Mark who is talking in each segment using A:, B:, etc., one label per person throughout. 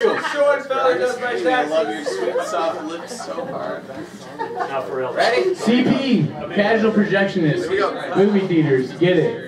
A: Short
B: does
A: my
B: love your sweet soft lips so hard.
C: For real.
A: Ready?
D: CP, casual projectionist. Movie theaters, get it.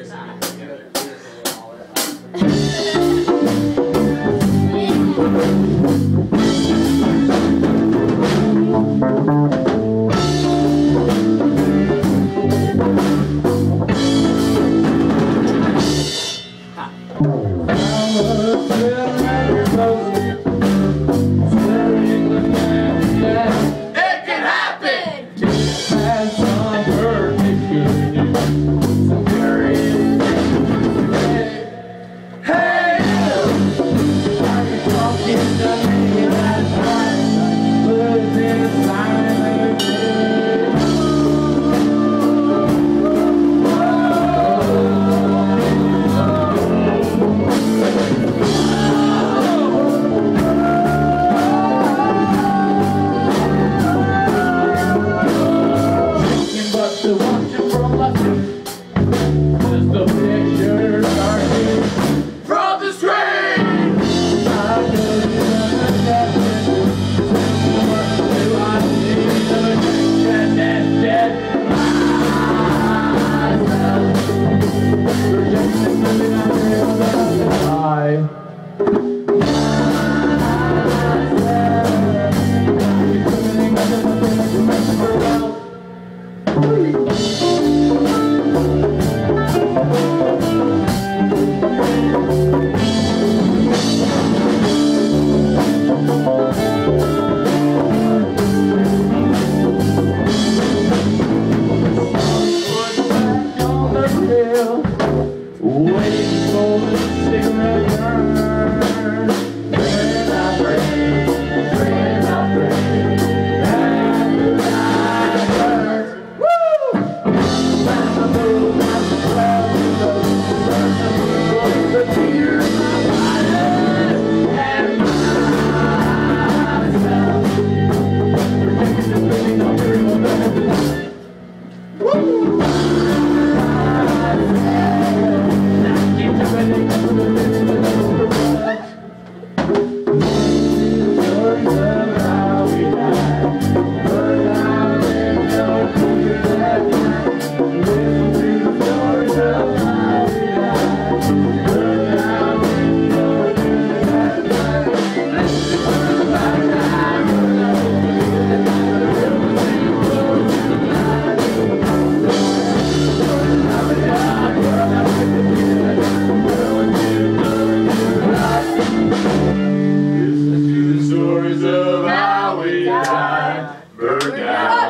A: stories of how we died. Burn out.